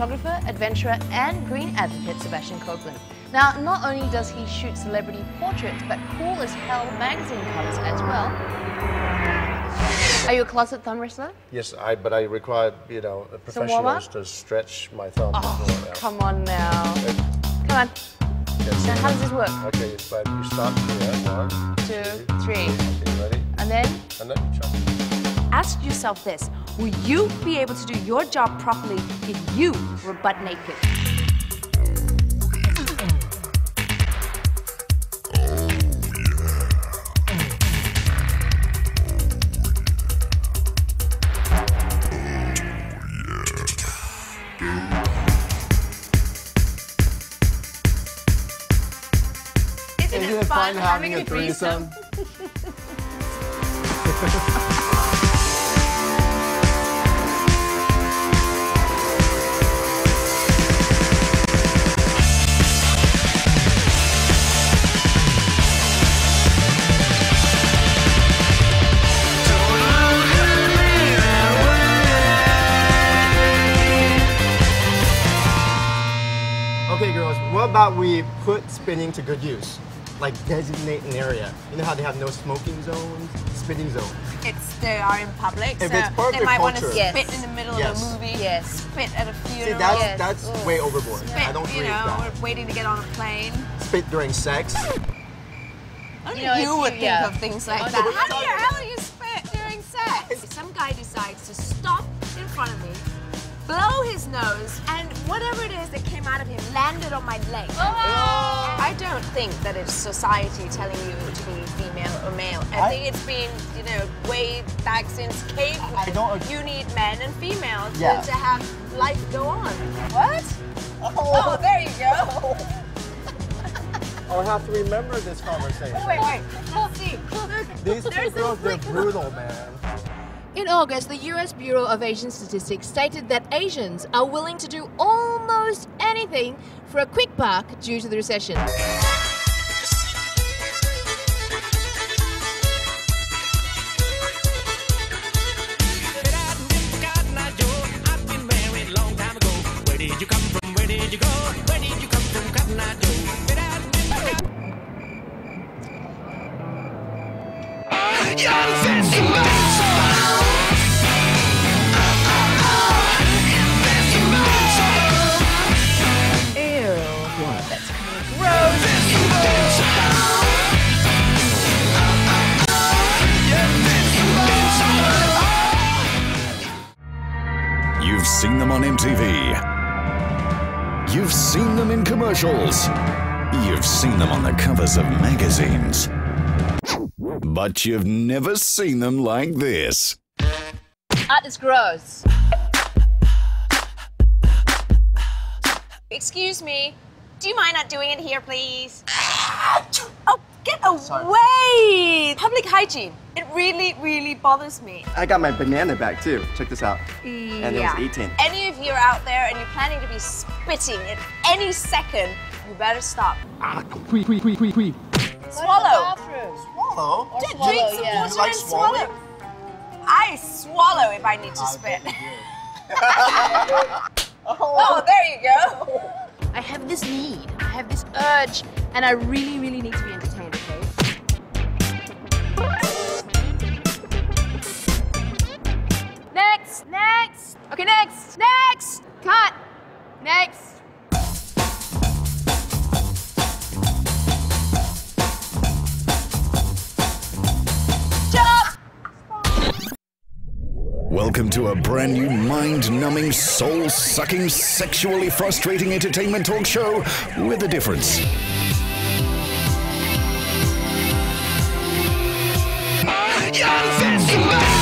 photographer, adventurer, and green advocate Sebastian Copeland. Now, not only does he shoot celebrity portraits, but cool as hell magazine covers as well. Are you a closet thumb wrestler? Yes, I, but I require, you know, professionals to stretch my thumb. Oh, come on now. Come on. Yes. Now, how does this work? Okay, but you start here. One, Two, three. Okay, ready? And then? And then jump. Ask yourself this Will you be able to do your job properly if you were butt naked? Isn't it fun having a threesome? about we put spinning to good use? Like designate an area. You know how they have no smoking zones? Spinning zones. It's they are in public, If so it's part of they their might want to culture. spit Yes. in the middle Yes. of a movie. Yes. Spit at a See, funeral. that's, Yes. that's Ugh. way overboard. spit, I don't you know, with that. waiting to get on a plane. Spit during sex. Only You know, you it's- would think yeah. of things like Only that. How do thought you, how do you spit during sex? Some guy decides to stop in front of me, blow his nose, and whatever it is that came out of him landed on my leg. Oh, I don't think that it's society telling you to be female or male. I, I- think it's been, you know, way back since cavemen. I don't ag- You need men and females to- Yeah. to, have life go on. What? Oh. oh, there you go. I'll have to remember this conversation. Wait, wait. Let's see. These two girls, they're brutal, man. In August, the US Bureau of Asian Statistics stated that Asians are willing to do almost anything for a quick buck due to the recession. Been seen them on MTV. You've seen them in commercials. You've seen them on the covers of magazines. But you've never seen them like this. Art is gross. Excuse me. Do you mind not doing it here, please? Oh, get away! Public hygiene. It really, really bothers me. I got my banana back too. Check this out. And it was 18. Any of you are out there and you're planning to be spitting at any second, you better stop. Ah, Quee, quee, quee, quee, quee. Swallow. Swallow? Just swallow, drink some yeah. water You like and swallow. swallowing? I swallow if I need to spit. oh, there you go. I have this need, I have this urge, and I really, really need to be entertained, okay? Welcome to a brand new mind numbing, soul sucking, sexually frustrating entertainment talk show with a difference. Young